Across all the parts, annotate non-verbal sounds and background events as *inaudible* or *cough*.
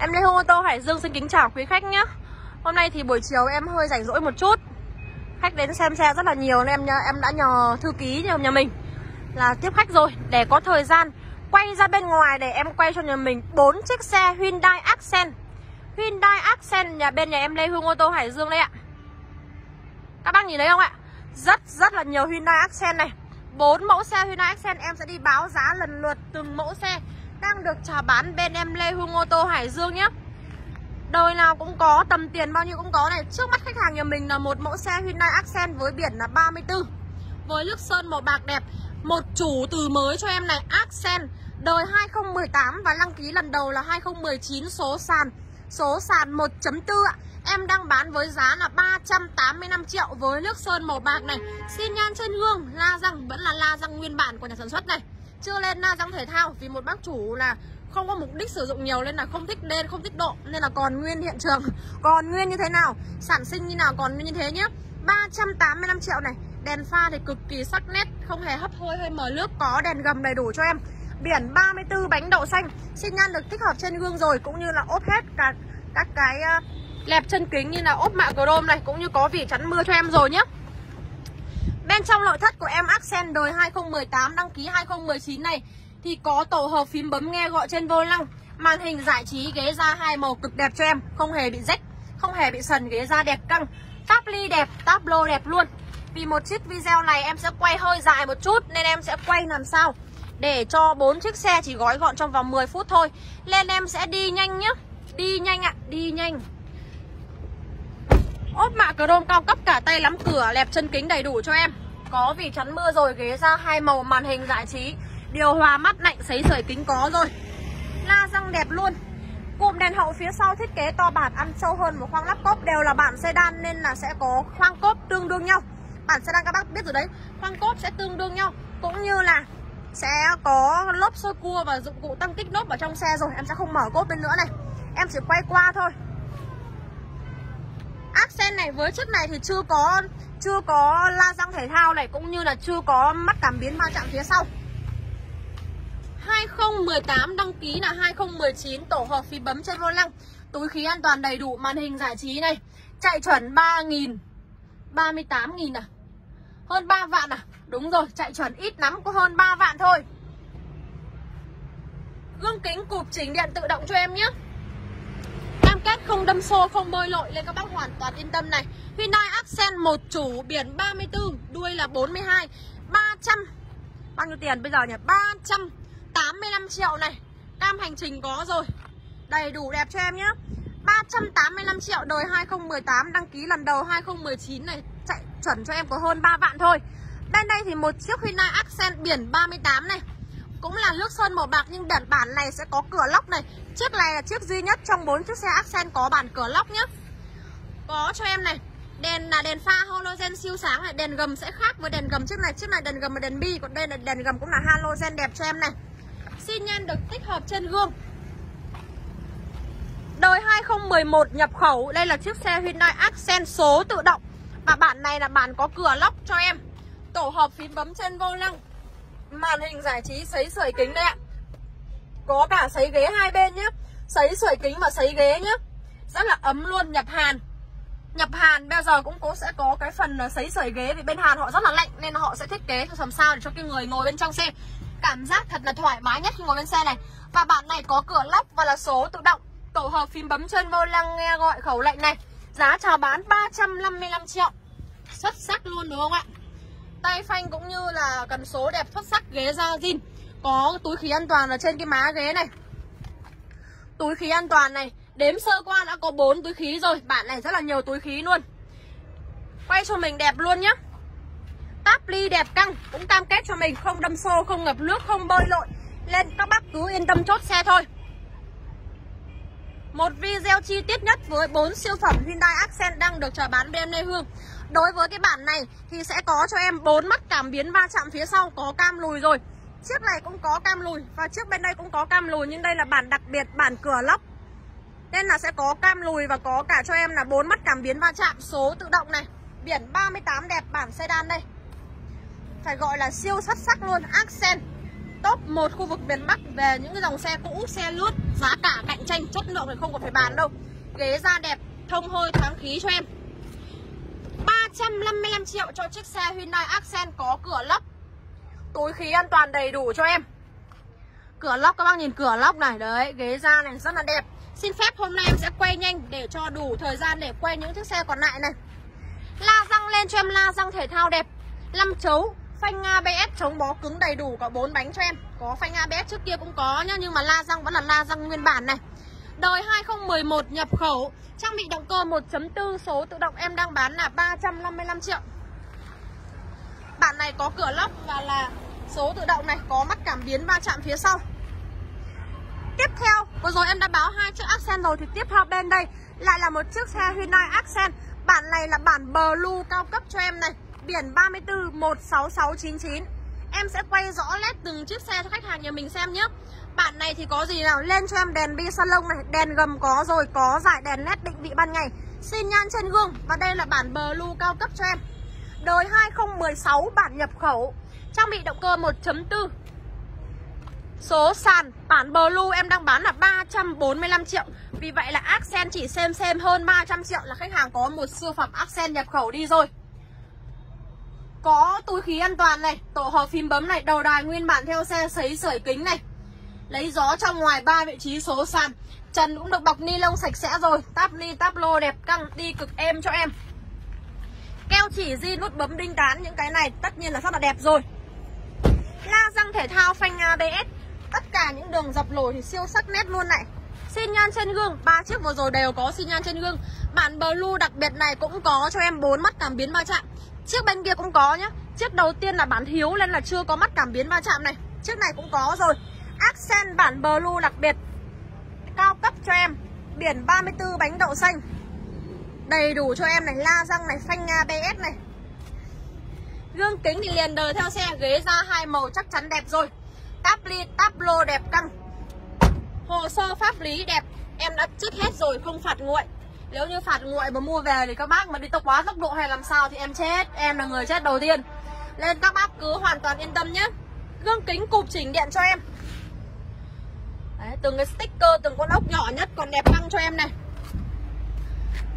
Em Lê Hương ô tô Hải Dương xin kính chào quý khách nhé. Hôm nay thì buổi chiều em hơi rảnh rỗi một chút. Khách đến xem xe rất là nhiều nên em em đã nhờ thư ký nhà, nhà mình Là tiếp khách rồi. Để có thời gian quay ra bên ngoài để em quay cho nhà mình bốn chiếc xe Hyundai Accent. Hyundai Accent nhà bên nhà em Lê Hương ô tô Hải Dương đây ạ. Các bác nhìn thấy không ạ? Rất rất là nhiều Hyundai Accent này. Bốn mẫu xe Hyundai Accent em sẽ đi báo giá lần lượt từng mẫu xe đang được chào bán bên em Lê Hương ô tô Hải Dương nhé. Đời nào cũng có, tầm tiền bao nhiêu cũng có này. Trước mắt khách hàng nhà mình là một mẫu xe Hyundai Accent với biển là 34 Với nước sơn màu bạc đẹp Một chủ từ mới cho em này Accent. Đời 2018 và đăng ký lần đầu là 2019 số sàn. Số sàn 1.4 ạ. Em đang bán với giá là 385 triệu. Với nước sơn màu bạc này Xin nhan trên gương La răng vẫn là la răng nguyên bản của nhà sản xuất này chưa lên à, na răng thể thao. Vì một bác chủ là không có mục đích sử dụng nhiều nên là không thích lên không thích độ. Nên là còn nguyên hiện trường. *laughs* Còn nguyên như thế nào? Sản sinh như nào còn nguyên như thế nhé 385 triệu này. Đèn pha thì cực kỳ sắc nét không hề hấp hôi hay mờ nước có đèn gầm đầy đủ cho em. Biển 34 bánh đậu xanh. Xin nhan được tích hợp trên gương rồi cũng như là ốp hết cả các cái uh, lẹp chân kính như là ốp mạ chrome này cũng như có vỉ chắn mưa cho em rồi nhé Bên trong nội thất của em Accent đời 2018 đăng ký 2019 này thì có tổ hợp phím bấm nghe gọi trên vô lăng, màn hình giải trí ghế da hai màu cực đẹp cho em, không hề bị rách, không hề bị sần ghế da đẹp căng, táp ly đẹp, táp lô đẹp luôn. Vì một chiếc video này em sẽ quay hơi dài một chút nên em sẽ quay làm sao để cho bốn chiếc xe chỉ gói gọn trong vòng 10 phút thôi. Nên em sẽ đi nhanh nhá. Đi nhanh ạ, à, đi nhanh. Ốp mạ chrome cao cấp cả tay lắm, cửa lẹp chân kính đầy đủ cho em. Có vì chắn mưa rồi, ghế ra hai màu màn hình giải trí. Điều hòa mắt lạnh, sấy sưởi kính có rồi. La răng đẹp luôn. Cụm đèn hậu phía sau thiết kế to bản ăn sâu hơn một khoang lắp cốp đều là bản sedan nên là sẽ có khoang cốp tương đương nhau. Bản sedan các bác biết rồi đấy, Khoang cốp sẽ tương đương nhau. Cũng như là sẽ có lốp sơ cua và dụng cụ tăng kích lốp ở trong xe rồi, Em sẽ không mở cốp bên nữa này. Em chỉ quay qua thôi xe này, với chiếc này thì chưa có chưa có la răng thể thao này, cũng như là chưa có mắt cảm biến va chạm phía sau. 2018 đăng ký là 2019 tổ hợp phí bấm trên vô lăng. Túi khí an toàn đầy đủ, màn hình giải trí này. Chạy chuẩn 3.000 38.000 à? Hơn 3 vạn à? Đúng rồi, chạy chuẩn ít lắm, có hơn 3 vạn thôi. Gương kính cụp chỉnh điện tự động cho em nhé cam kết không đâm xô, không bơi lội nên các bác hoàn toàn yên tâm này. Hyundai Accent một chủ biển 34 đuôi là 42 300 bao nhiêu tiền bây giờ nhỉ? 385 triệu này. Cam hành trình có rồi. Đầy đủ đẹp cho em nhé 385 triệu đời 2018 đăng ký lần đầu 2019 này. Chạy chuẩn cho em có hơn 3 vạn thôi. Bên đây thì một chiếc Hyundai Accent biển 38 này cũng là nước sơn màu bạc nhưng bản bản này sẽ có cửa lóc này. Chiếc này là chiếc duy nhất trong bốn chiếc xe accent có bản cửa lóc nhá có cho em này, đèn là đèn pha halogen siêu sáng này, đèn gầm sẽ khác với đèn gầm chiếc này. Chiếc này đèn gầm và đèn bi, còn đây là đèn gầm cũng là halogen đẹp cho em này. Xi nhan được tích hợp trên gương. Đời 2011 nhập khẩu, đây là chiếc xe Hyundai Accent số tự động. Và bản này là bản có cửa lóc cho em. Tổ hợp phím bấm trên vô lăng màn hình giải trí sấy sưởi kính đấy ạ. Có cả sấy ghế hai bên nhé sấy sưởi kính và sấy ghế nhé rất là ấm luôn, nhập hàn. Nhập hàn, bây giờ cũng có, sẽ có cái phần sấy sưởi ghế vì bên hàn họ rất là lạnh nên họ sẽ thiết kế làm sao để cho cái người ngồi bên trong xe cảm giác thật là thoải mái nhất khi ngồi bên xe này. Và bản này có cửa lóc và là số tự động, tổ hợp phím bấm chân vô lăng nghe gọi khẩu lệnh này. Giá chào bán 355 triệu. Xuất sắc luôn, đúng không ạ? Tay phanh cũng như là cần số đẹp xuất sắc ghế da zin có túi khí an toàn ở trên cái má ghế này. Túi khí an toàn này, đếm sơ qua đã có 4 túi khí rồi. Bản này rất là nhiều túi khí luôn. Quay cho mình đẹp luôn nhá. Táp ly đẹp căng, cũng cam kết cho mình không đâm xô, không ngập nước, không bơi lội. Lên các bác cứ yên tâm chốt xe thôi một video chi tiết nhất với 4 siêu phẩm Hyundai Accent đang được chào bán bên Lê Hương. Đối với cái bản này thì sẽ có cho em bốn mắt cảm biến va chạm phía sau có cam lùi rồi. Chiếc này cũng có cam lùi và chiếc bên đây cũng có cam lùi, nhưng đây là bản đặc biệt, bản cửa lóc. Nên là sẽ có cam lùi và có cả cho em là bốn mắt cảm biến va chạm số tự động này. Biển 38 đẹp, bản sedan đây. Phải gọi là siêu xuất sắc luôn, Accent top một khu vực miền Bắc về những cái dòng xe cũ, xe lướt, giá cả cạnh tranh, chất lượng thì không còn phải bàn đâu. Ghế da đẹp, thông hơi thoáng khí cho em. 355 triệu cho chiếc xe Hyundai Accent có cửa lốc. Túi khí an toàn đầy đủ cho em. Cửa lốc các bác nhìn cửa lốc này Đấy ghế da này rất là đẹp Xin phép hôm nay em sẽ quay nhanh để cho đủ thời gian để quay những chiếc xe còn lại này La răng lên cho em la răng thể thao đẹp 5 chấu Phanh ABS chống bó cứng đầy đủ có 4 bánh cho em. Có phanh ABS trước kia cũng có nhá Nhưng mà la răng vẫn là la răng nguyên bản này. Đời 2011 nhập khẩu Trang bị động cơ 1.4 Số tự động em đang bán là 355 triệu. Bản này có cửa lốc và là số tự động này Có mắt cảm biến va chạm phía sau. Tiếp theo, vừa rồi em đã báo hai chiếc Accent rồi Thì tiếp theo bên đây lại là một chiếc xe Hyundai Accent. Bản này là bản Blue cao cấp cho em này. Biển 34 16699 Em sẽ quay rõ nét từng chiếc xe cho khách hàng nhà mình xem nhé. Bạn này thì có gì nào? Lên cho em đèn bi salon này. Đèn gầm có rồi, Có dải đèn led định vị ban ngày. Xin nhan trên gương. Và đây là bản Blue cao cấp cho em. Đời 2016 bản nhập khẩu. Trang bị động cơ 1.4 Số sàn, bản Blue em đang bán là 345 triệu. Vì vậy là Accent chỉ xem xem hơn 300 triệu là khách hàng có một siêu phẩm Accent nhập khẩu đi rồi. Có túi khí an toàn này, tổ hợp phím bấm này, đầu đài nguyên bản theo xe sấy sưởi kính này. Lấy gió trong ngoài ba vị trí số sàn. Trần cũng được bọc ni lông sạch sẽ rồi. Táp ni táp lô đẹp căng đi cực êm cho em. Keo chỉ di nút bấm đinh tán những cái này tất nhiên là rất là đẹp rồi. La răng thể thao phanh ABS Tất cả những đường dập lồi thì siêu sắc nét luôn này. Xin nhan trên gương ba chiếc vừa rồi đều có xin nhan trên gương. Bản Blue đặc biệt này cũng có cho em bốn mắt cảm biến va chạm. Chiếc bên kia cũng có nhá. Chiếc đầu tiên là bản thiếu nên là chưa có mắt cảm biến va chạm này. Chiếc này cũng có rồi. Accent bản Blue đặc biệt. Cao cấp cho em. Biển 34 bánh đậu xanh. Đầy đủ cho em này. La răng này, phanh ABS này. Gương kính thì liền đời theo xe. Ghế da hai màu chắc chắn đẹp rồi. Táp ly, táp lô đẹp căng. Hồ sơ pháp lý đẹp. Em đã chứt hết rồi không phạt nguội. Nếu như phạt nguội mà mua về thì các bác mà đi tốc quá tốc độ hay làm sao thì em chết. Em là người chết đầu tiên. Nên các bác cứ hoàn toàn yên tâm nhé. Gương kính cụp chỉnh điện cho em. Đấy, Từng cái sticker, từng con ốc nhỏ nhất còn đẹp căng cho em này.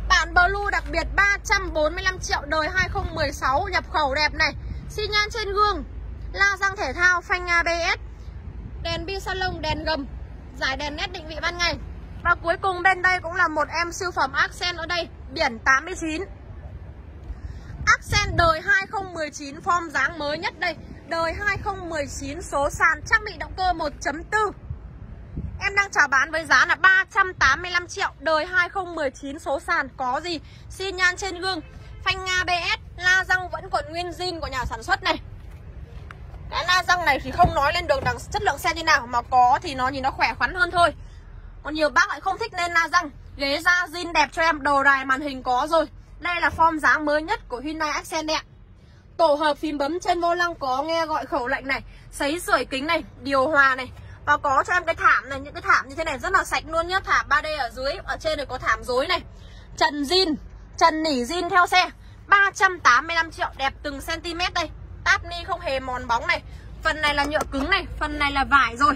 Bản Blue đặc biệt 345 triệu đời 2016 nhập khẩu đẹp này. Xi nhan trên gương La răng thể thao phanh ABS Đèn bi salon, đèn gầm Giải đèn nét định vị ban ngày. Và cuối cùng bên đây cũng là một em siêu phẩm Accent ở đây, Biển 89 Accent đời 2019 Form dáng mới nhất đây. Đời 2019 số sàn trang bị động cơ 1.4 Em đang chào bán với giá là 385 triệu. Đời 2019 số sàn Có gì? xi nhan trên gương. Phanh ABS La răng vẫn còn nguyên zin của nhà sản xuất này. Cái la răng này thì không nói lên được đằng chất lượng xe như nào, Mà có thì nó nhìn nó khỏe khoắn hơn thôi. Còn nhiều bác lại không thích nên la răng. Ghế da zin đẹp cho em Đầu đài màn hình có rồi. Đây là form dáng mới nhất của Hyundai Accent đẹp Tổ hợp phím bấm trên vô lăng có nghe gọi khẩu lệnh này Sấy sưởi kính này, điều hòa này. Và có cho em cái thảm này, những cái thảm như thế này rất là sạch luôn nhá. Thảm 3D ở dưới, ở trên này có thảm dối này. Trần zin, trần nỉ zin theo xe. 385 triệu, đẹp từng cm đây. Táp ni không hề mòn bóng này. Phần này là nhựa cứng này Phần này là vải rồi.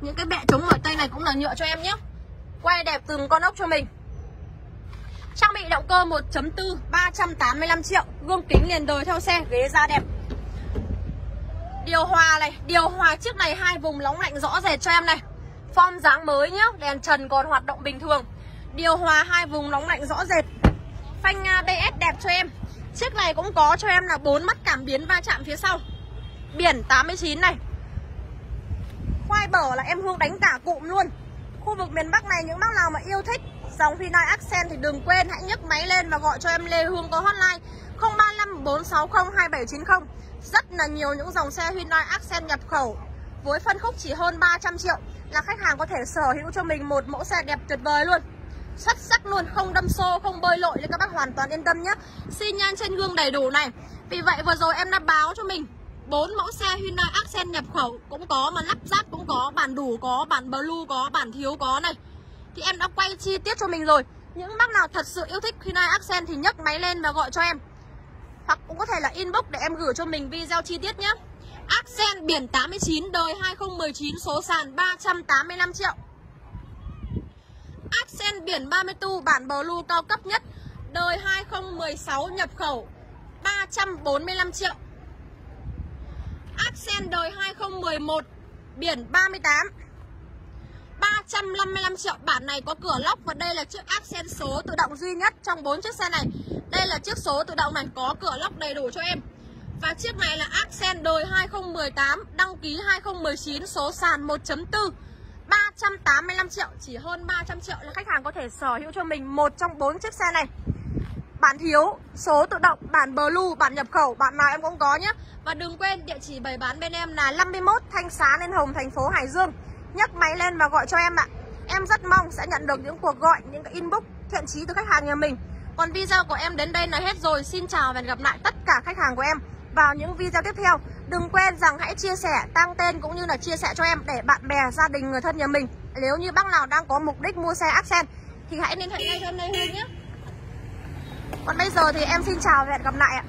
Những cái bẹ chống ở này cũng là nhựa cho em nhé. Quay đẹp từng con ốc cho mình. Trang bị động cơ 1.4 385 triệu, Gương kính liền đời theo xe, Ghế da đẹp. Điều hòa này, Điều hòa chiếc này hai vùng nóng lạnh rõ rệt cho em này. Form dáng mới nhá, Đèn trần còn hoạt động bình thường. Điều hòa hai vùng nóng lạnh rõ rệt. Phanh à, bs đẹp cho em. Chiếc này cũng có cho em là bốn mắt cảm biến va chạm phía sau. Biển 89 này hai bờ là em Hương đánh cả cụm luôn. Khu vực miền Bắc này những bác nào mà yêu thích, dòng Hyundai Accent thì đừng quên, hãy nhấc máy lên và gọi cho em Lê Hương có hotline 035 460 2790 Rất là nhiều những dòng xe Hyundai Accent nhập khẩu, Với phân khúc chỉ hơn 300 triệu, Là khách hàng có thể sở hữu cho mình một mẫu xe đẹp tuyệt vời luôn. Xuất sắc luôn, không đâm xô, không bơi lội, nên các bác hoàn toàn yên tâm nhé. Xi nhan trên gương đầy đủ này. Vì vậy vừa rồi em đã báo cho mình bốn mẫu xe Hyundai Accent nhập khẩu cũng có mà lắp ráp cũng có, bản đủ có, bản blue có, bản thiếu có này. Thì em đã quay chi tiết cho mình rồi. Những bác nào thật sự yêu thích Hyundai Accent thì nhấc máy lên và gọi cho em. Hoặc cũng có thể là inbox để em gửi cho mình video chi tiết nhé. Accent biển 89 đời 2019 số sàn 385 triệu. Accent biển 34 bản Blue cao cấp nhất, đời 2016 nhập khẩu 345 triệu. Accent đời 2011 biển 38 355 triệu bản này có cửa lóc và đây là chiếc Accent số tự động duy nhất trong bốn chiếc xe này. Đây là chiếc số tự động này có cửa lóc đầy đủ cho em. Và chiếc này là Accent đời 2018 Đăng ký 2019 số sàn 1.4 385 triệu, Chỉ hơn 300 triệu là khách hàng có thể sở hữu cho mình một trong bốn chiếc xe này. Bản thiếu, số tự động, bản blue, bản nhập khẩu Bản nào em cũng có nhé. Và đừng quên địa chỉ bày bán bên em là 51 Thanh Xá Liên Hồng, thành phố Hải Dương. Nhấc máy lên và gọi cho em ạ. Em rất mong sẽ nhận được những cuộc gọi, những cái inbox thiện chí từ khách hàng nhà mình. Còn video của em đến đây là hết rồi. Xin chào và hẹn gặp lại tất cả khách hàng của em vào những video tiếp theo. Đừng quên rằng hãy chia sẻ, tăng tên cũng như là chia sẻ cho em để bạn bè, gia đình, người thân nhà mình. Nếu như bác nào đang có mục đích mua xe Accent thì hãy liên hệ ngay cho em đây Hương nhé. Còn bây giờ thì em xin chào và hẹn gặp lại ạ.